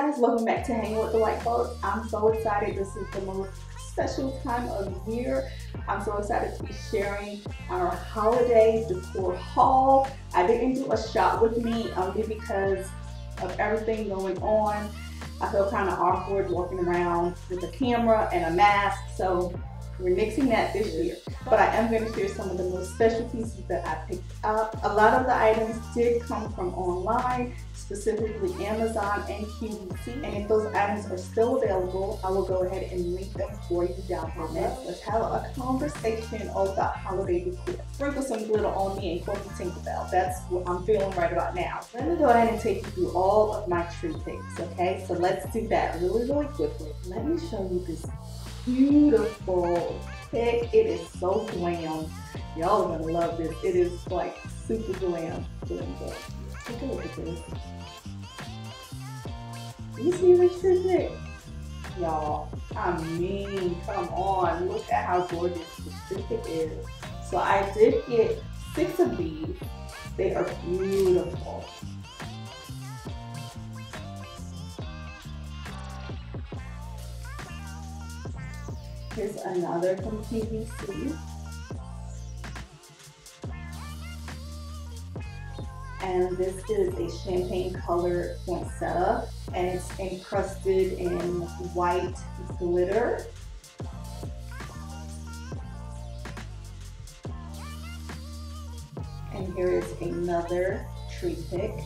guys, welcome back to Hanging with the White-Fulks. I'm so excited. This is the most special time of year. I'm so excited to be sharing our holiday decor haul. I didn't do a shot with me only because of everything going on. I feel kind of awkward walking around with a camera and a mask. So we're mixing that this year, but I am going to share some of the most special pieces that I picked up. A lot of the items did come from online, specifically Amazon and QVC. And if those items are still available, I will go ahead and link them for you down below. Let's have a conversation about holiday decor. Sprinkle some glitter on me and call me Tinkerbell. That's what I'm feeling right about now. Let me go ahead and take you through all of my tree picks, okay? So let's do that really, really quickly. Let me show you this beautiful pick. It is so glam. Y'all are gonna love this. It is like super glam. glam, glam. Take a. You see this pick? Y'all, I mean, come on. Look at how gorgeous this pick is. So I did get six of these. They are beautiful. Here's another from QVC. And this is a champagne color poinsettia and it's encrusted in white glitter. And here is another tree pick.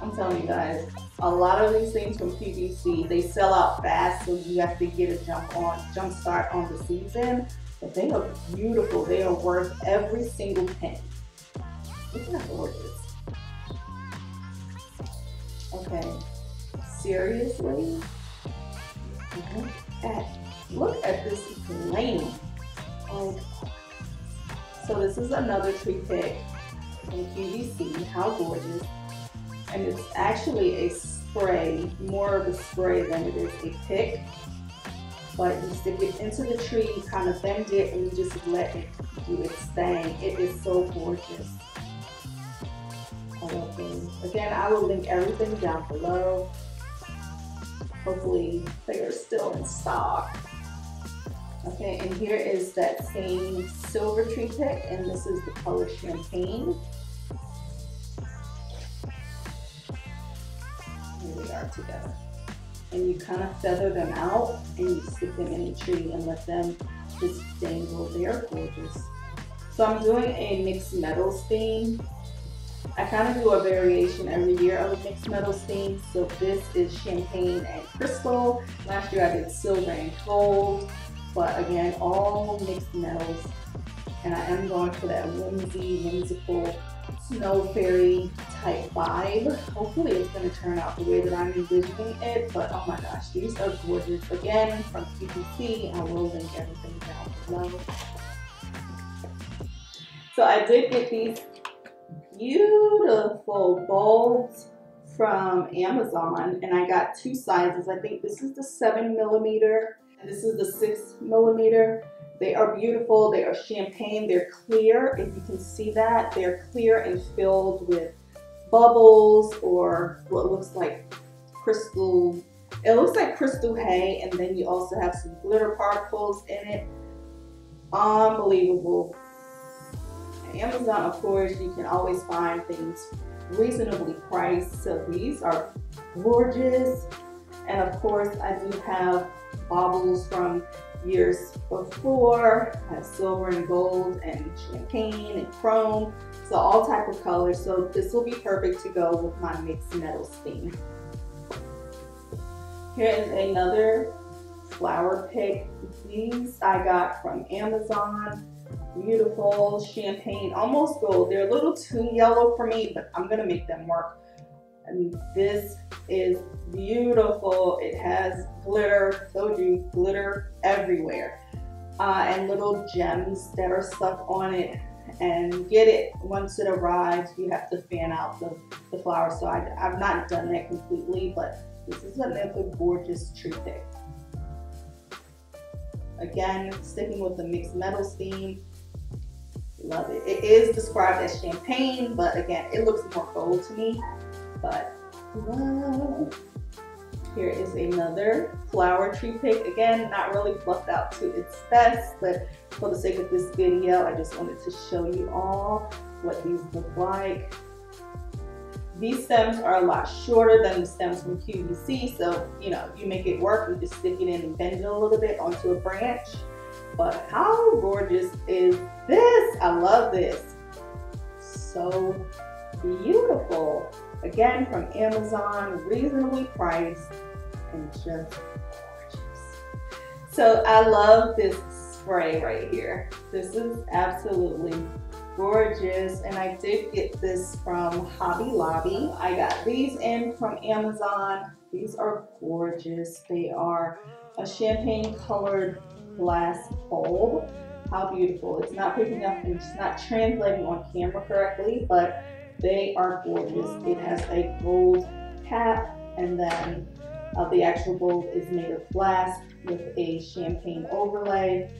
I'm telling you guys, a lot of these things from QVC, they sell out fast, so you have to get a jump on, jump start on the season. But they are beautiful. They are worth every single penny. Look at that gorgeous. Okay, seriously? Look at, look at this flame. Oh, so this is another tree pick from QVC. How gorgeous and it's actually a spray, more of a spray than it is a pick. But you stick it into the tree, you kind of bend it, and you just let it do its thing. It is so gorgeous. I love those. Again, I will link everything down below. Hopefully they are still in stock. Okay, and here is that same silver tree pick, and this is the color Champagne. Together. And you kind of feather them out and you stick them in the tree and let them just dangle. They're gorgeous. So I'm doing a mixed metals theme. I kind of do a variation every year of a mixed metals theme. So this is champagne and crystal. Last year I did silver and gold. But again, all mixed metals. And I am going for that whimsy, whimsical snow fairy type vibe. Hopefully it's going to turn out the way that I'm envisioning it, but oh my gosh, these are gorgeous. Again, from QVC, I will link everything down below. So I did get these beautiful bulbs from Amazon and I got two sizes. I think this is the seven millimeter and this is the six millimeter. They are beautiful. They are champagne. They're clear. If you can see that, they're clear and filled with bubbles or what looks like crystal. It looks like crystal hay, and then you also have some glitter particles in it. Unbelievable. Amazon, of course, you can always find things reasonably priced. So these are gorgeous. And of course, I do have baubles from years before, silver and gold and champagne and chrome. So all type of colors. So this will be perfect to go with my mixed metals theme. Here is another flower pick. These I got from Amazon. Beautiful champagne, almost gold. They're a little too yellow for me, but I'm gonna make them work. And this is beautiful. It has glitter, you, glitter everywhere. Uh, and little gems that are stuck on it. And get it once it arrives, you have to fan out the, the flower. So I, I've not done that completely, but this is another gorgeous tree pick. Again, sticking with the mixed metals theme. Love it. It is described as champagne, but again, it looks more gold to me. But Here is another flower tree pick. Again, not really fluffed out to its best, but for the sake of this video, I just wanted to show you all what these look like. These stems are a lot shorter than the stems from QVC, so you know, you make it work, you just stick it in and bend it a little bit onto a branch. But how gorgeous is this? I love this. So beautiful. Again, from Amazon, reasonably priced and just gorgeous. So I love this spray right here. This is absolutely gorgeous and I did get this from Hobby Lobby. I got these in from Amazon. These are gorgeous. They are a champagne colored glass bulb. How beautiful. It's not picking up and it's not translating on camera correctly, but they are gorgeous. It has a gold cap and then uh, the actual bulb is made of glass with a champagne overlay.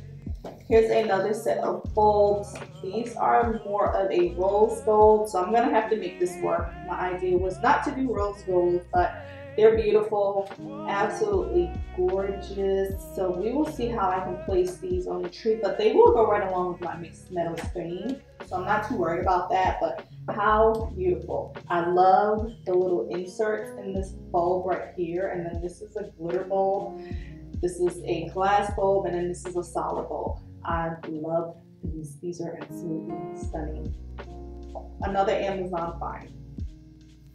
Here's another set of bulbs. These are more of a rose gold, so I'm gonna have to make this work. My idea was not to do rose gold, but they're beautiful, absolutely gorgeous. So we will see how I can place these on the tree, but they will go right along with my mixed metals theme. So I'm not too worried about that, but how beautiful. I love the little inserts in this bulb right here. And then this is a glitter bulb. This is a glass bulb, and then this is a solid bulb. I love these. These are absolutely stunning. Another Amazon find.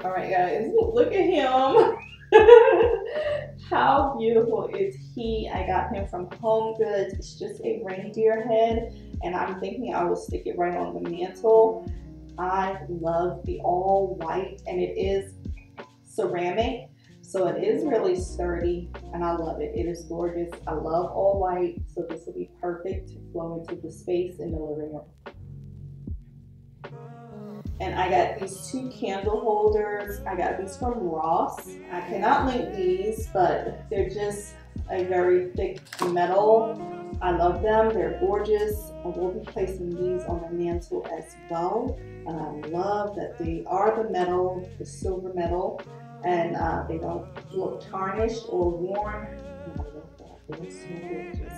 All right, guys, look at him. How beautiful is he? I got him from Home Goods. It's just a reindeer head, and I'm thinking I will stick it right on the mantle. I love the all white, and it is ceramic, so it is really sturdy, and I love it. It is gorgeous. I love all white, so this will be perfect to flow into the space in the living room. And I got these two candle holders. I got these from Ross. I cannot link these, but they're just a very thick metal. I love them. They're gorgeous. I will be placing these on the mantle as well. And I love that they are the metal, the silver metal, and uh, they don't look tarnished or worn.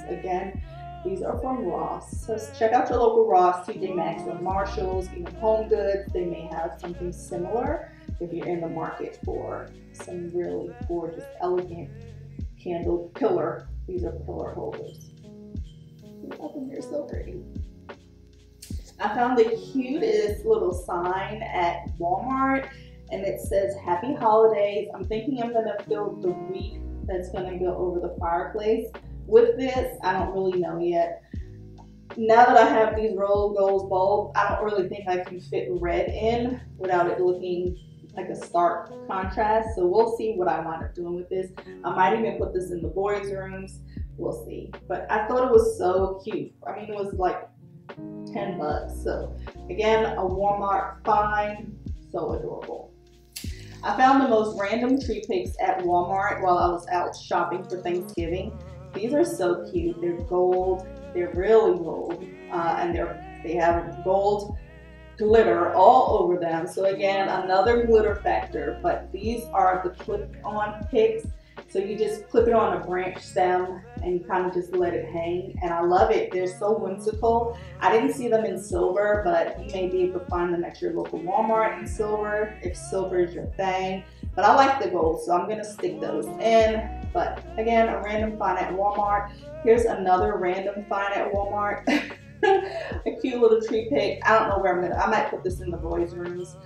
Again, these are from Ross. So check out your local Ross, TJ Maxx, or Marshalls, even Home Goods. They may have something similar if you're in the market for some really gorgeous, elegant candle pillar. These are pillar holders. Think they're so pretty. I found the cutest little sign at Walmart and it says happy holidays. I'm thinking I'm gonna fill the wreath that's gonna go over the fireplace with this, I don't really know yet. Now that I have these rose gold bulbs, I don't really think I can fit red in without it looking like a stark contrast. So we'll see what I wind up doing with this. I might even put this in the boys' rooms. We'll see. But I thought it was so cute. I mean, it was like 10 bucks. So again, a Walmart find. So adorable. I found the most random tree picks at Walmart while I was out shopping for Thanksgiving. These are so cute. They're gold. They're really gold. Uh, and they're they have gold glitter all over them. So again, another glitter factor, but these are the clip-on picks. So you just clip it on a branch stem and you kind of just let it hang. And I love it. They're so whimsical. I didn't see them in silver, but you may be able to find them at your local Walmart in silver if silver is your thing. But I like the gold, so I'm gonna stick those in. But again, a random find at Walmart. Here's another random find at Walmart. a cute little tree pick. I don't know where I'm gonna, I might put this in the boys' rooms.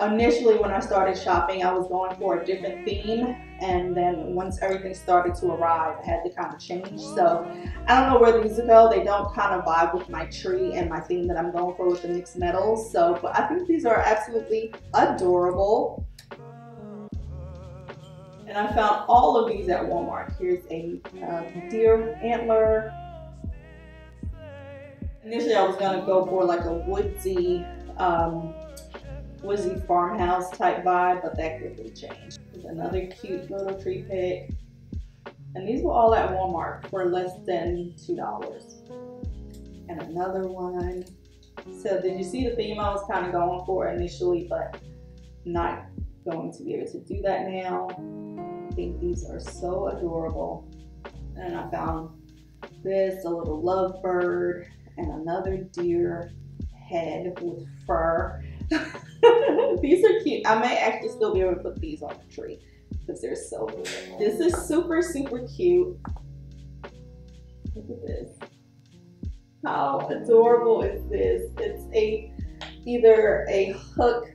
Initially, when I started shopping, I was going for a different theme. And then once everything started to arrive, I had to kind of change. So I don't know where these go. They don't kind of vibe with my tree and my theme that I'm going for with the mixed metals. So, but I think these are absolutely adorable. And I found all of these at Walmart. Here's a uh, deer antler. Initially, I was gonna go for like a woodsy, um, woodsy farmhouse type vibe, but that quickly changed. Here's another cute little tree pick. And these were all at Walmart for less than $2. And another one. So did you see the theme I was kind of going for initially, but not going to be able to do that now. Think these are so adorable. And I found this, a little lovebird, and another deer head with fur. these are cute. I may actually still be able to put these on the tree because they're so good. This is super, super cute. Look at this. How adorable is this? It's a either a hook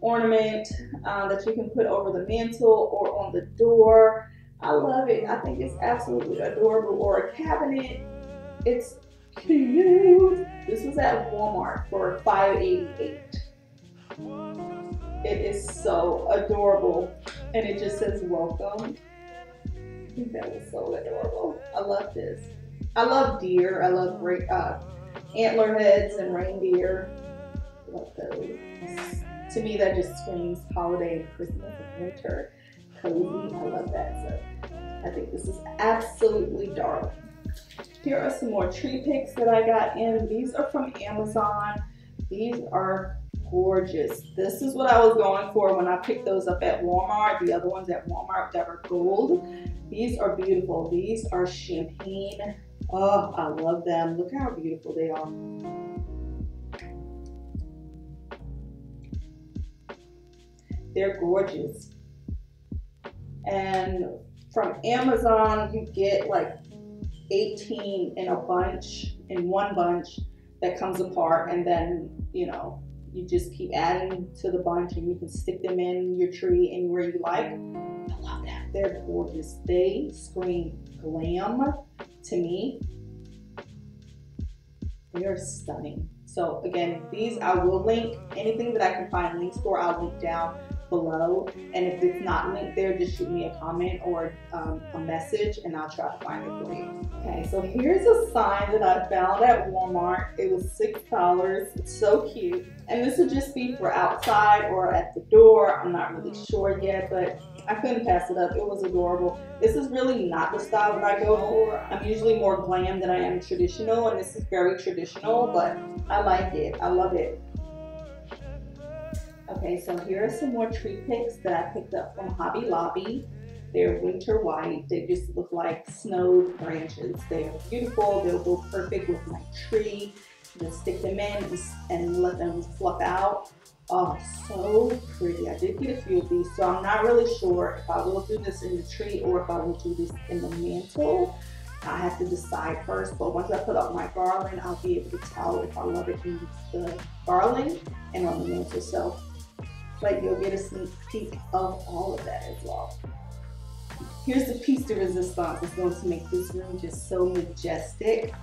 ornament uh, that you can put over the mantle or on the door. I love it. I think it's absolutely adorable. Or a cabinet. It's cute. This was at Walmart for $5.88. It is so adorable. And it just says welcome. I think that was so adorable. I love this. I love deer. I love uh, antler heads and reindeer. Love those. To me, that just screams holiday, Christmas, and winter. Cozy. I love that. So I think this is absolutely darling. Here are some more tree picks that I got in. These are from Amazon. These are gorgeous. This is what I was going for when I picked those up at Walmart. The other ones at Walmart that were gold. These are beautiful. These are champagne. Oh, I love them. Look how beautiful they are. They're gorgeous. And from Amazon, you get like 18 in a bunch, in one bunch that comes apart. And then, you know, you just keep adding to the bunch and you can stick them in your tree anywhere you like. I love that. They're gorgeous. They scream glam to me. They are stunning. So again, these I will link. Anything that I can find links for, I'll link down below. And if it's not linked there, just shoot me a comment or um, a message and I'll try to find it for you. Okay, so here's a sign that I found at Walmart. It was $6. It's so cute. And this would just be for outside or at the door. I'm not really sure yet, but I couldn't pass it up. It was adorable. This is really not the style that I go for. I'm usually more glam than I am traditional, and this is very traditional, but I like it. I love it. Okay, so here are some more tree picks that I picked up from Hobby Lobby. They're winter white. They just look like snowed branches. They're beautiful. They'll go perfect with my tree. Just stick them in and let them fluff out. Oh, so pretty. I did get a few of these, so I'm not really sure if I will do this in the tree or if I will do this in the mantle. I have to decide first, but once I put up my garland, I'll be able to tell if I love it in the garland and on the mantle. So but you'll get a sneak peek of all of that as well. Here's the piece de resistance. It's going to make this room just so majestic.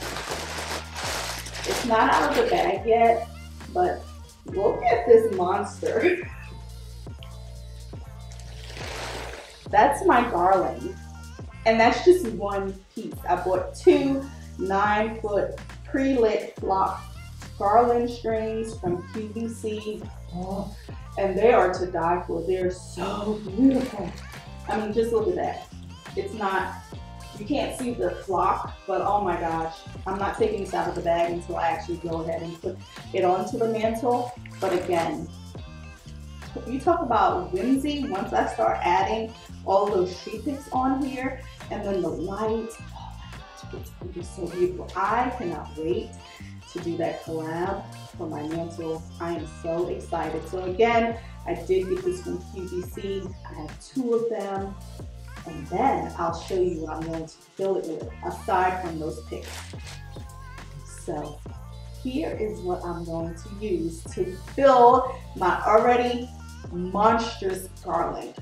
It's not out of the bag yet, but look at this monster. that's my garland. And that's just one piece. I bought two nine foot pre-lit flock garland strings from QVC. Oh, and they are to die for. They're so beautiful. I mean, just look at that. It's not, you can't see the flock, but oh my gosh, I'm not taking this out of the bag until I actually go ahead and put it onto the mantle. But again, you talk about whimsy, once I start adding all those tree picks on here, and then the light, my gosh, it's gonna be so beautiful. I cannot wait to do that collab for my mantle. I am so excited. So again, I did get this from QVC. I have two of them. And then I'll show you what I'm going to fill it with, aside from those picks. So here is what I'm going to use to fill my already monstrous garland.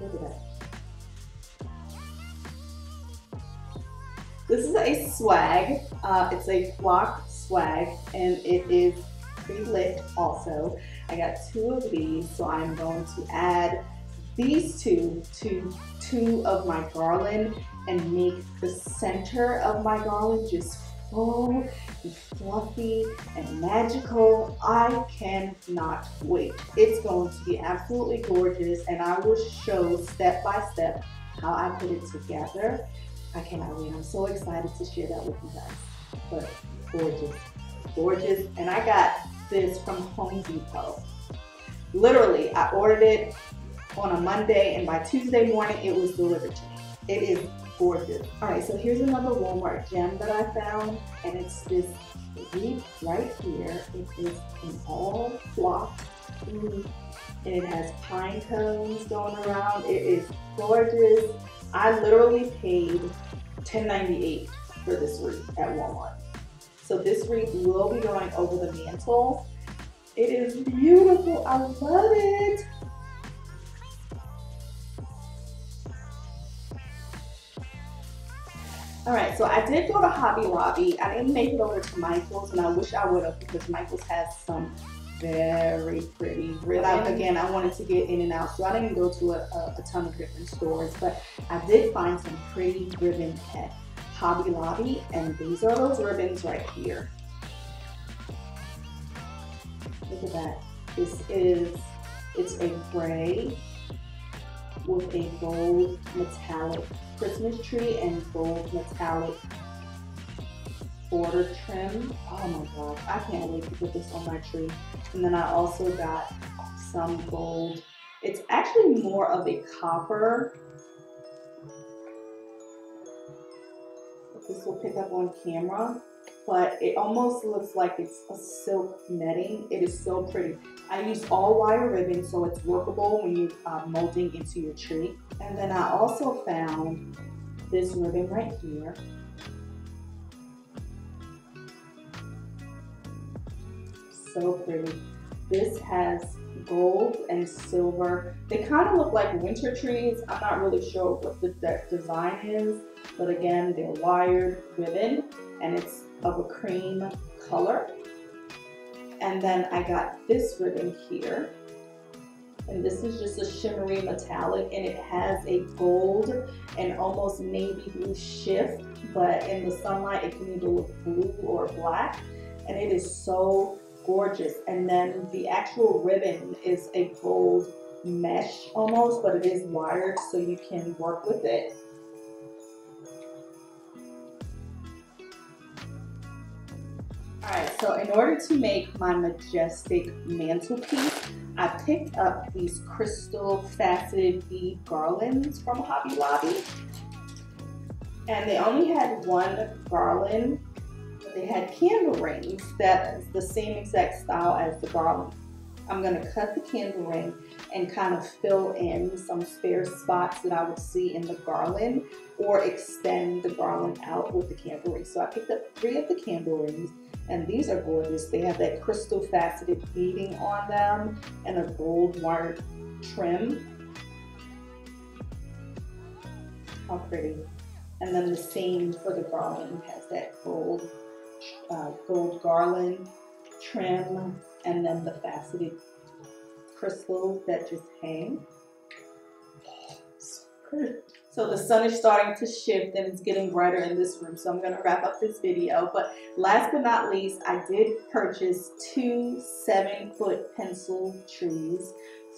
Look at that. This is a swag. Uh, it's a flock swag and it is pre-lit also. I got two of these, so I'm going to add these two to two of my garland and make the center of my garland just full and fluffy and magical. I cannot wait. It's going to be absolutely gorgeous and I will show step by step how I put it together. I cannot wait. I'm so excited to share that with you guys. But gorgeous, gorgeous. And I got this from Home Depot. Literally, I ordered it on a Monday and by Tuesday morning it was delivered to me. It is gorgeous. All right, so here's another Walmart gem that I found and it's this wreath right here. It is an all flocked and it has pine cones going around. It is gorgeous. I literally paid $10.98 for this wreath at Walmart. So this wreath will be going over the mantle. It is beautiful. I love it. All right, so I did go to Hobby Lobby. I didn't make it over to Michael's, and I wish I would have because Michael's has some very pretty ribbon. Again, I wanted to get in and out, so I didn't go to a, a, a ton of different stores, but I did find some pretty ribbon at Hobby Lobby, and these are those ribbons right here. Look at that. This is, it's a gray with a gold metallic Christmas tree and gold metallic border trim. Oh my gosh, I can't wait to put this on my tree. And then I also got some gold. It's actually more of a copper. This will pick up on camera, but it almost looks like it's a silk netting. It is so pretty. I used all wire ribbon so it's workable when you're uh, molding into your tree. And then I also found this ribbon right here. So pretty. This has gold and silver. They kind of look like winter trees. I'm not really sure what the de design is, but again, they're wired ribbon and it's of a cream color. And then I got this ribbon here. And this is just a shimmery metallic and it has a gold and almost navy blue shift, but in the sunlight it can either look blue or black. And it is so gorgeous. And then the actual ribbon is a gold mesh almost, but it is wired so you can work with it. Alright, so in order to make my majestic mantelpiece, I picked up these crystal faceted bead garlands from Hobby Lobby. And they only had one garland, they had candle rings that is the same exact style as the garland. I'm gonna cut the candle ring and kind of fill in some spare spots that I would see in the garland or extend the garland out with the candle ring. So I picked up three of the candle rings and these are gorgeous. They have that crystal faceted beading on them and a gold wire trim. How pretty. And then the same for the garland has that gold, uh, gold garland trim and then the faceted crystals that just hang. so. The sun is starting to shift and it's getting brighter in this room. So I'm going to wrap up this video. But last but not least, I did purchase two seven foot pencil trees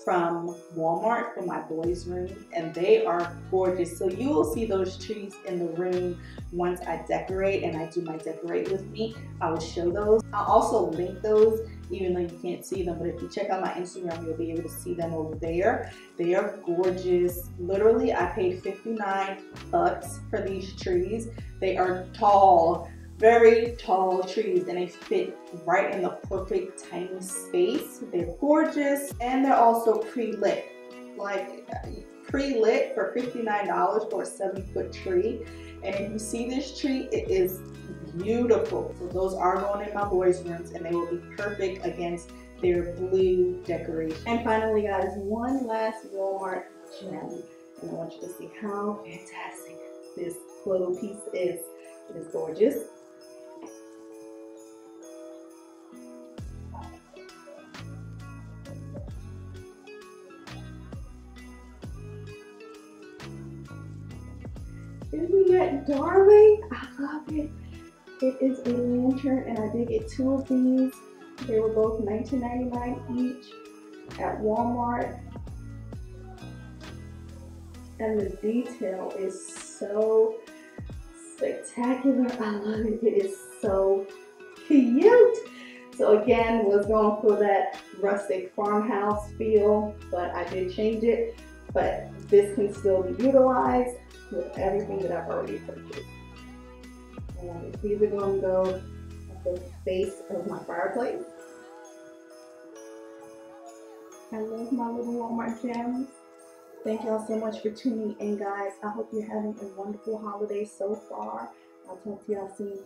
from Walmart for my boys room and they are gorgeous. So you will see those trees in the room once I decorate and I do my decorate with me. I will show those. I'll also link those even though you can't see them. But if you check out my Instagram, you'll be able to see them over there. They are gorgeous. Literally, I paid 59 bucks for these trees. They are tall, very tall trees and they fit right in the perfect tiny space. They're gorgeous and they're also pre-lit. Like pre-lit for $59 for a seven foot tree. And if you see this tree, it is beautiful. So those are going in my boys' rooms and they will be perfect against their blue decoration. And finally guys, one last Walmart gem. And I want you to see how fantastic this little piece is. It is gorgeous. Darling? I love it. It is a lantern and I did get two of these. They were both $19.99 each at Walmart. and the detail is so spectacular. I love it. It is so cute. So again, was going for that rustic farmhouse feel, but I did change it. But this can still be utilized with everything that I've already purchased. And these are going to go at the base of my fireplace. I love my little Walmart gems. Thank y'all so much for tuning in, guys. I hope you're having a wonderful holiday so far. I'll talk to y'all soon.